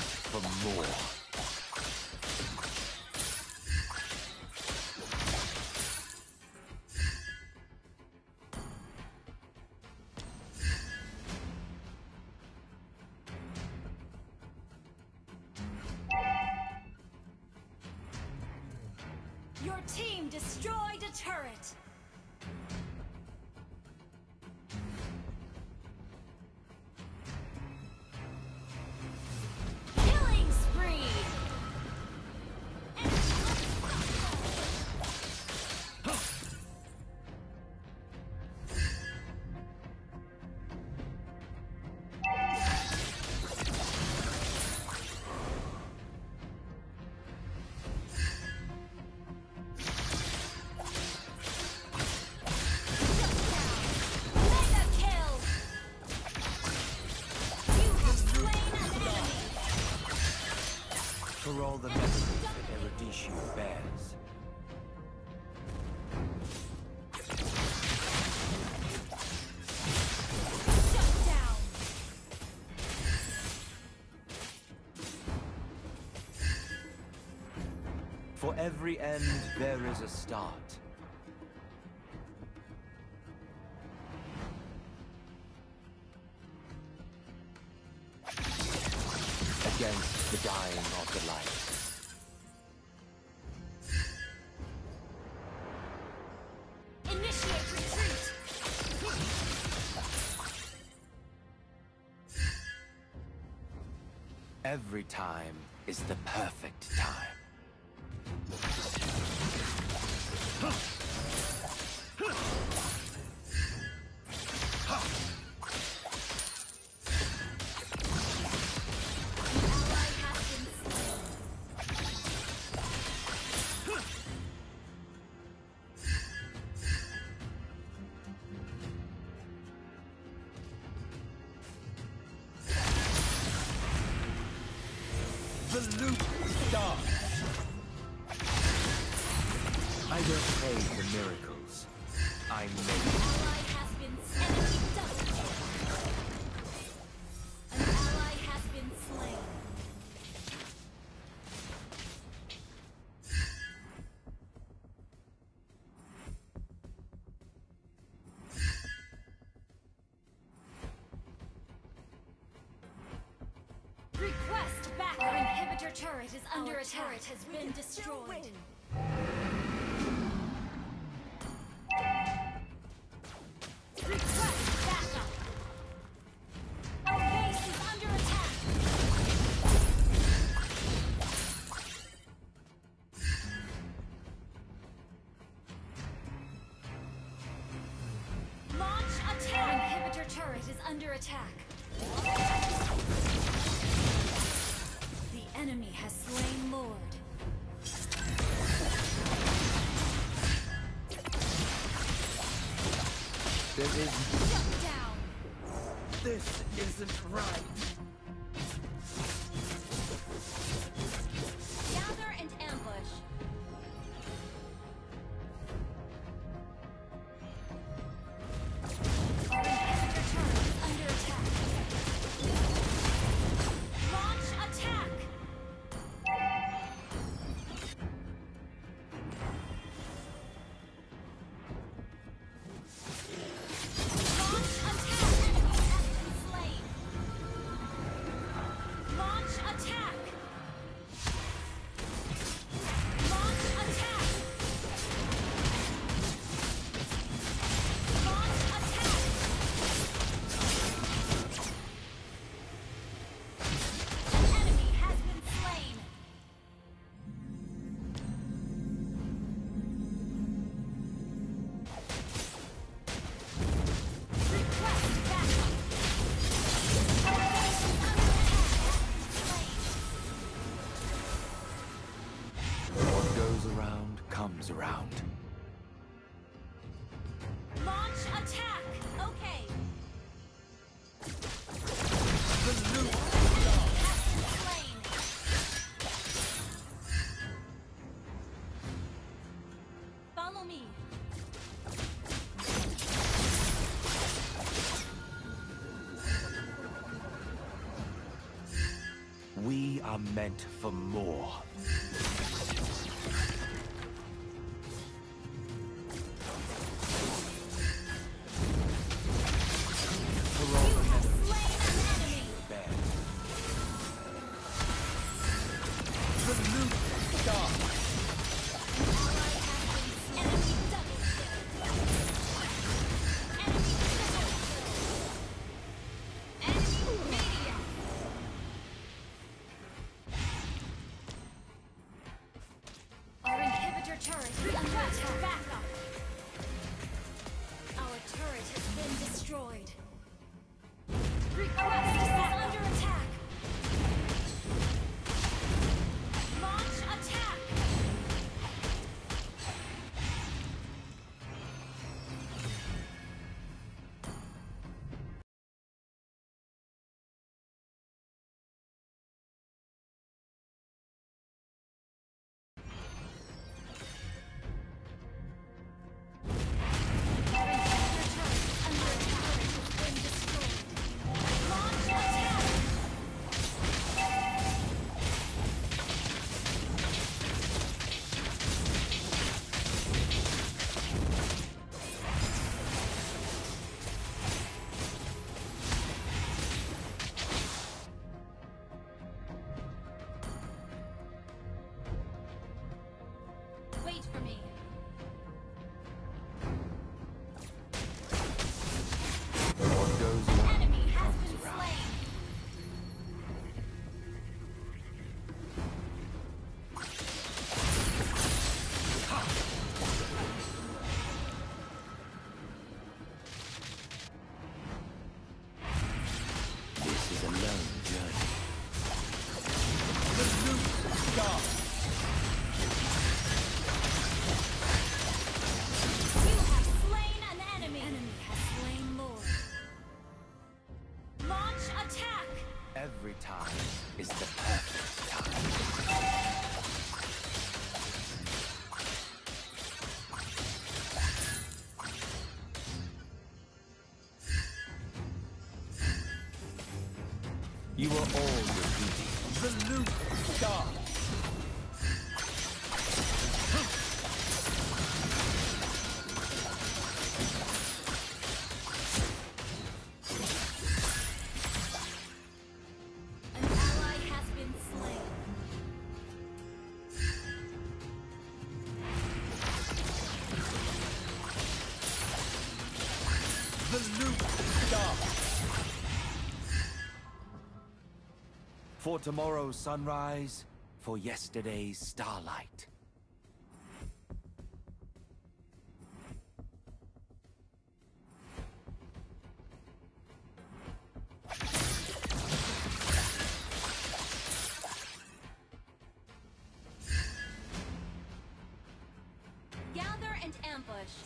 for more. For every end, there is a start. Against the dying of the light. Initiate retreat. Every time is the perfect time. Starts. I don't pray for miracles. I make turret is under Our attack. turret has been destroyed. Request backup. Our base is under attack. Launch attack. Our turret is under attack. This isn't right. Follow me. We are meant for more. Destroyed. You are all repeating. The loop starts. For tomorrow's sunrise, for yesterday's starlight. Gather and ambush.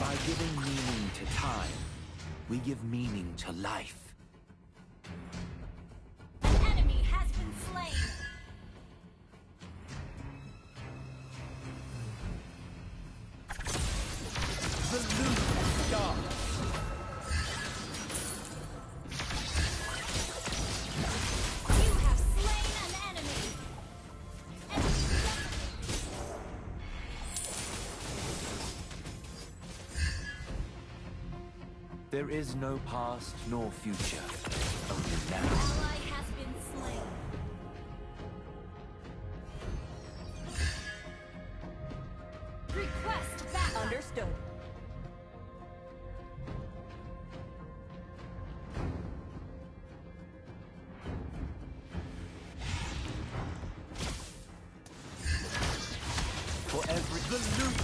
By giving meaning to time, we give meaning to life. There is no past nor future, only now. ally has been slain. Request. Understood. For every the loop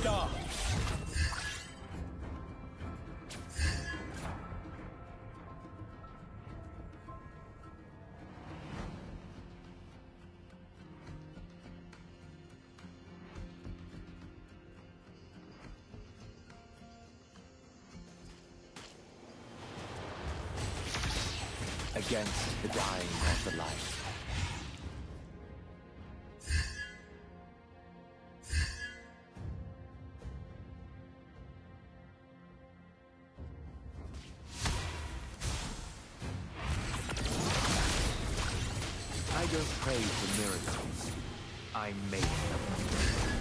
starts. Against the dying of the light. I don't pray for miracles. I make them.